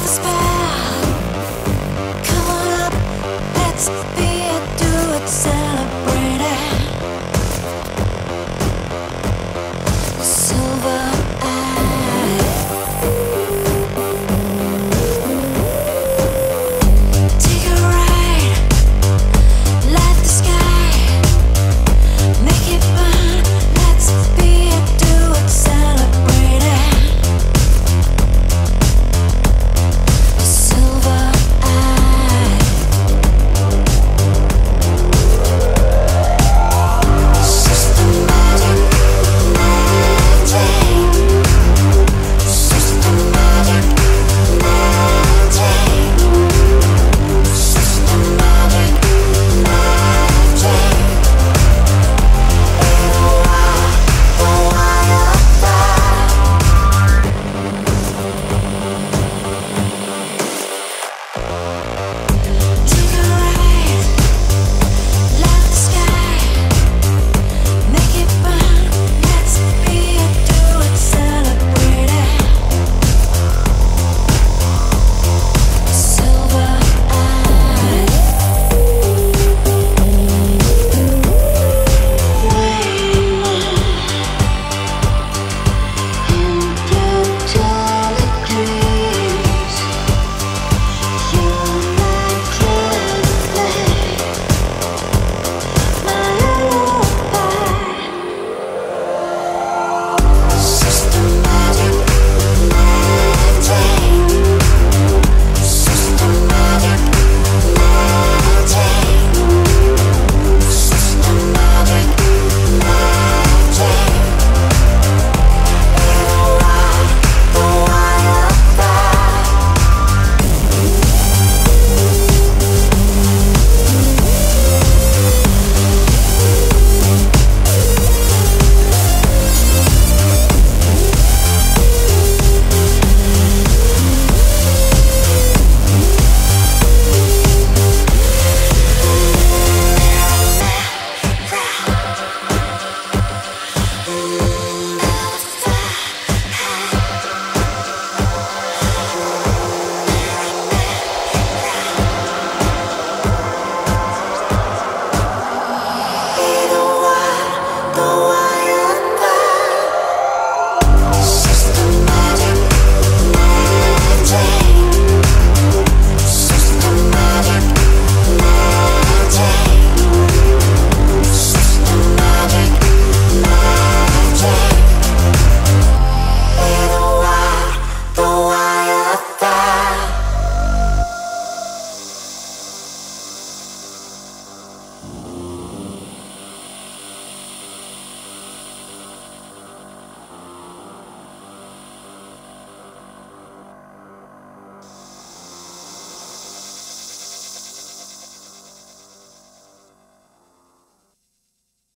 the spell.